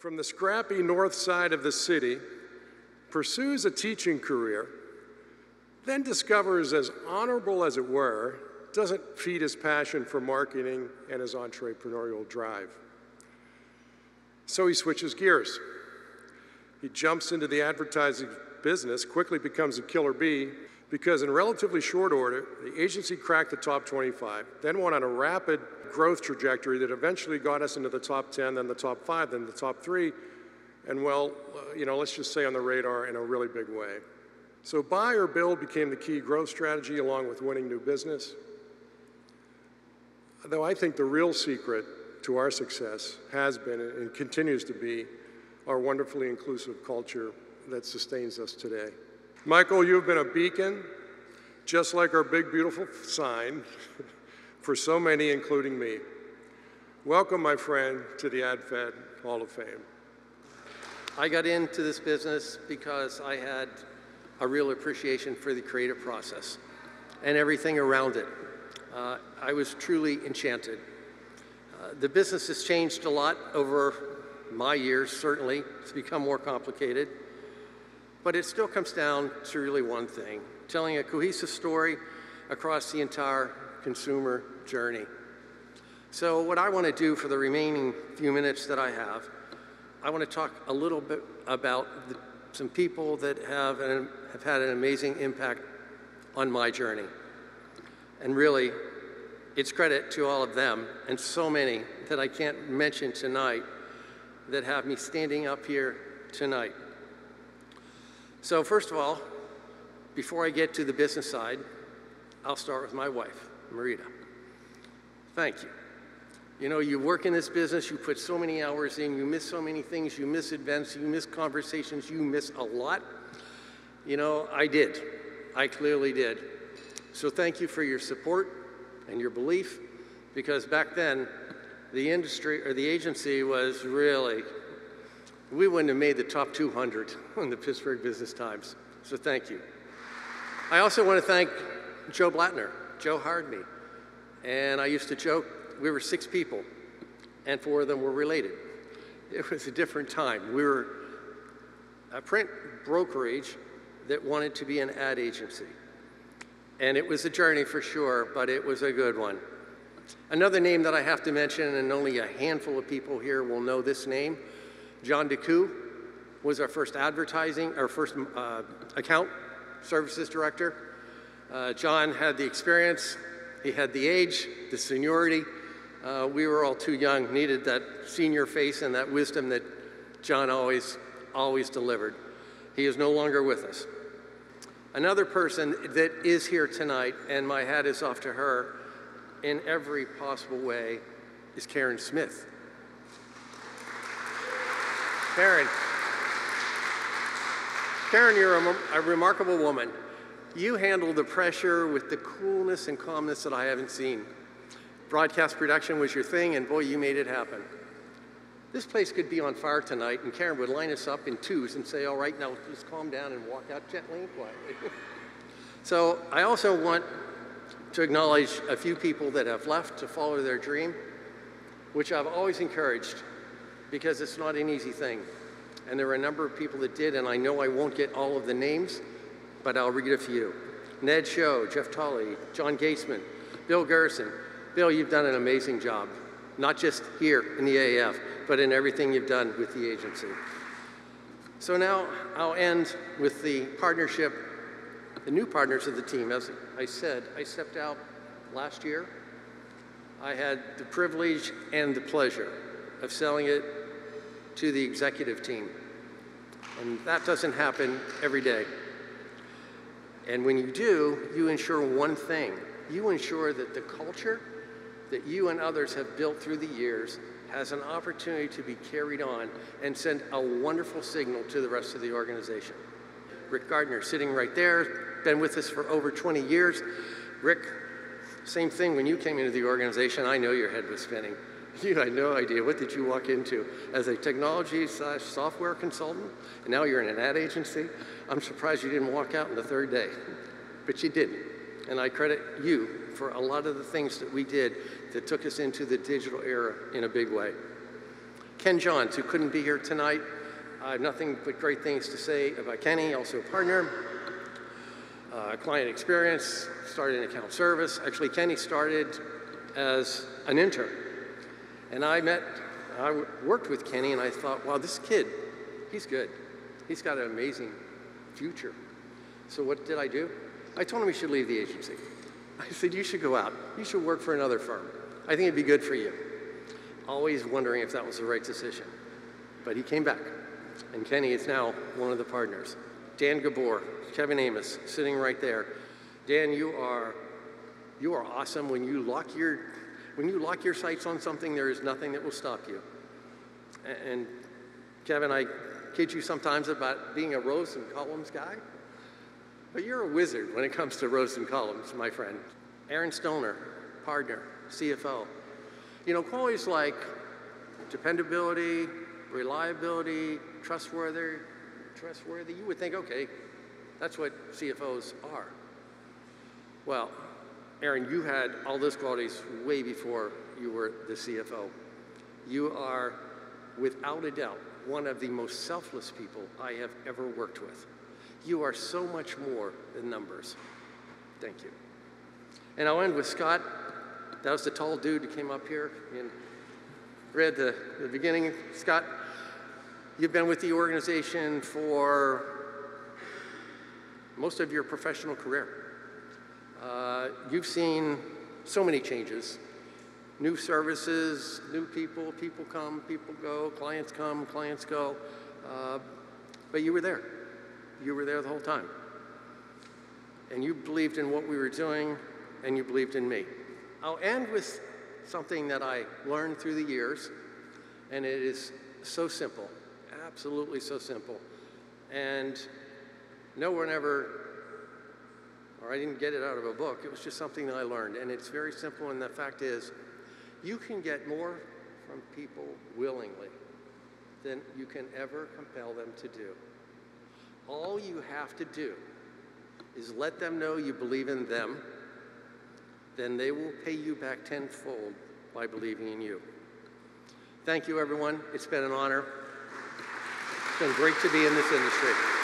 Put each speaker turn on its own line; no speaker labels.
from the scrappy north side of the city, pursues a teaching career, then discovers, as honorable as it were, doesn't feed his passion for marketing and his entrepreneurial drive. So he switches gears. He jumps into the advertising business, quickly becomes a killer bee, because in relatively short order, the agency cracked the top 25, then went on a rapid growth trajectory that eventually got us into the top 10, then the top five, then the top three, and well, uh, you know, let's just say on the radar in a really big way. So buy or build became the key growth strategy along with winning new business. Though I think the real secret to our success has been and continues to be our wonderfully inclusive culture that sustains us today. Michael, you've been a beacon, just like our big, beautiful sign, for so many, including me. Welcome, my friend, to the AdFed Hall of Fame.
I got into this business because I had a real appreciation for the creative process and everything around it. Uh, I was truly enchanted. Uh, the business has changed a lot over my years, certainly. It's become more complicated. But it still comes down to really one thing, telling a cohesive story across the entire consumer journey. So what I want to do for the remaining few minutes that I have, I want to talk a little bit about the, some people that have, an, have had an amazing impact on my journey. And really, it's credit to all of them and so many that I can't mention tonight that have me standing up here tonight. So first of all, before I get to the business side, I'll start with my wife, Marita. Thank you. You know, you work in this business, you put so many hours in, you miss so many things, you miss events, you miss conversations, you miss a lot. You know, I did. I clearly did. So thank you for your support and your belief, because back then, the industry or the agency was really we wouldn't have made the top 200 on the Pittsburgh Business Times. So thank you. I also want to thank Joe Blattner. Joe hired me. And I used to joke, we were six people, and four of them were related. It was a different time. We were a print brokerage that wanted to be an ad agency. And it was a journey for sure, but it was a good one. Another name that I have to mention, and only a handful of people here will know this name, John DeCou was our first advertising, our first uh, account services director. Uh, John had the experience, he had the age, the seniority. Uh, we were all too young, needed that senior face and that wisdom that John always, always delivered. He is no longer with us. Another person that is here tonight, and my hat is off to her in every possible way, is Karen Smith. Karen. Karen, you're a, a, remarkable woman. You handle the pressure with the coolness and calmness that I haven't seen. Broadcast production was your thing, and boy, you made it happen. This place could be on fire tonight, and Karen would line us up in twos and say, all right, now just calm down and walk out gently and quietly. so I also want to acknowledge a few people that have left to follow their dream, which I've always encouraged because it's not an easy thing. And there are a number of people that did, and I know I won't get all of the names, but I'll read a few. Ned Show, Jeff Tolley, John Gatesman, Bill Garrison. Bill, you've done an amazing job, not just here in the AF, but in everything you've done with the agency. So now I'll end with the partnership, the new partners of the team. As I said, I stepped out last year. I had the privilege and the pleasure of selling it to the executive team. And that doesn't happen every day. And when you do, you ensure one thing. You ensure that the culture that you and others have built through the years has an opportunity to be carried on and send a wonderful signal to the rest of the organization. Rick Gardner, sitting right there, been with us for over 20 years. Rick, same thing when you came into the organization, I know your head was spinning. You had no idea. What did you walk into? As a technology slash software consultant, and now you're in an ad agency? I'm surprised you didn't walk out in the third day. But you didn't. And I credit you for a lot of the things that we did that took us into the digital era in a big way. Ken Johns, who couldn't be here tonight. I have nothing but great things to say about Kenny, also a partner. Uh, client experience, started in account service. Actually, Kenny started as an intern. And I met, I worked with Kenny and I thought, wow, this kid, he's good. He's got an amazing future. So what did I do? I told him he should leave the agency. I said, you should go out. You should work for another firm. I think it'd be good for you. Always wondering if that was the right decision. But he came back. And Kenny is now one of the partners. Dan Gabor, Kevin Amos, sitting right there. Dan, you are, you are awesome. When you lock your, when you lock your sights on something, there is nothing that will stop you. And Kevin, I kid you sometimes about being a rows and columns guy, but you're a wizard when it comes to rows and columns, my friend. Aaron Stoner, partner, CFO. You know, qualities like dependability, reliability, trustworthy, trustworthy, you would think, okay, that's what CFOs are. Well, Aaron, you had all those qualities way before you were the CFO. You are, without a doubt, one of the most selfless people I have ever worked with. You are so much more than numbers. Thank you. And I'll end with Scott. That was the tall dude who came up here and read the, the beginning. Scott, you've been with the organization for most of your professional career. Uh, you've seen so many changes. New services, new people, people come, people go, clients come, clients go. Uh, but you were there. You were there the whole time. And you believed in what we were doing, and you believed in me. I'll end with something that I learned through the years, and it is so simple, absolutely so simple. And no one ever, or I didn't get it out of a book, it was just something that I learned. And it's very simple, and the fact is, you can get more from people willingly than you can ever compel them to do. All you have to do is let them know you believe in them, then they will pay you back tenfold by believing in you. Thank you, everyone. It's been an honor. It's been great to be in this industry.